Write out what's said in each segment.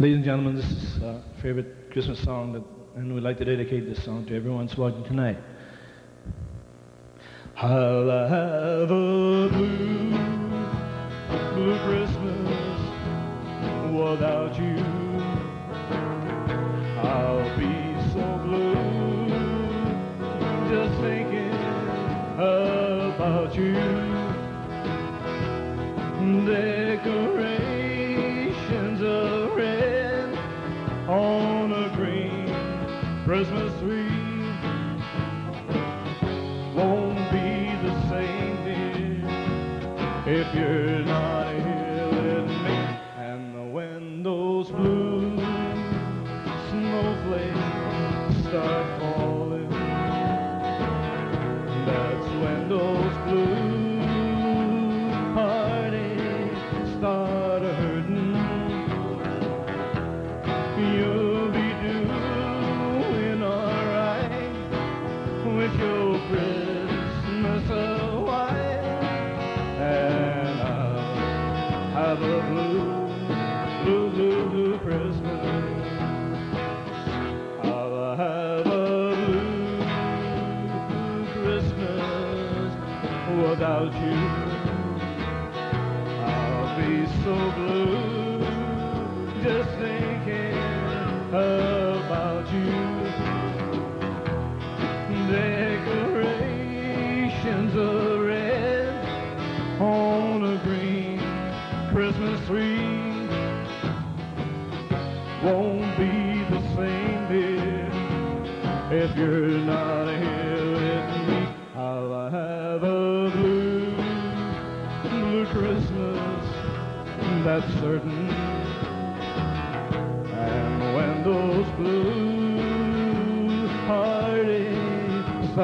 Ladies and gentlemen, this is our favorite Christmas song, that, and we'd like to dedicate this song to everyone who's watching tonight. I'll have a blue, blue Christmas without you. I'll be so blue just thinking about you. On a green Christmas tree. Won't be the same, dear, if you're I'll be so blue just thinking about you. Decorations of red on a green Christmas tree won't be the same, dear, if you're not here that's certain. And when those blue heartaches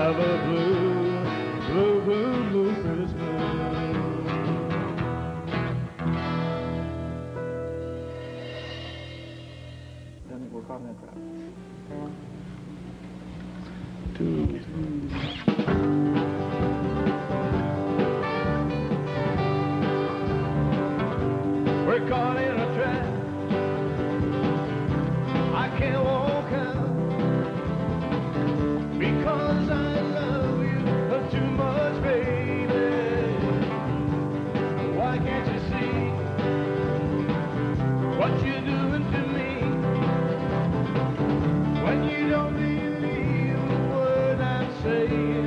have a blue, blue, blue, blue Christmas. We're caught in a trap. I can't walk say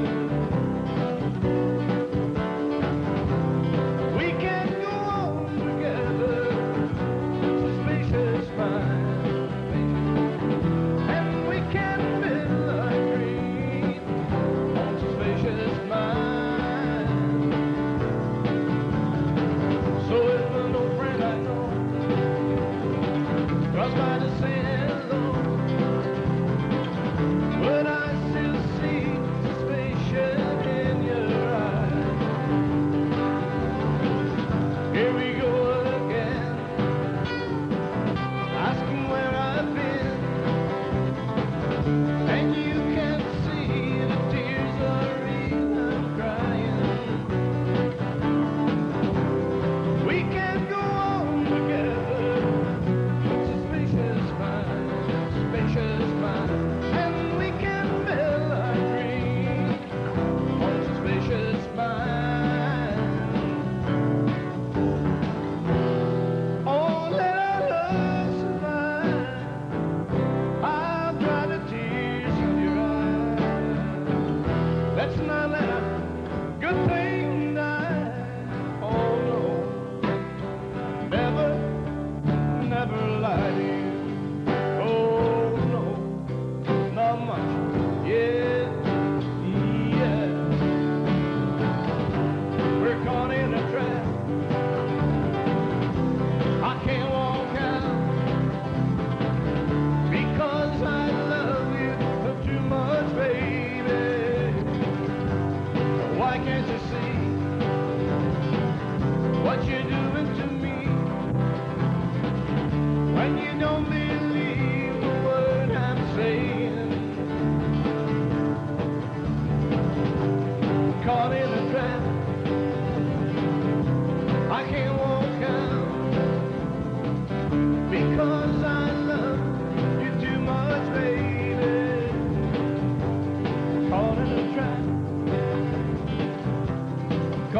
I? Can't you see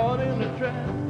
Caught in a trap.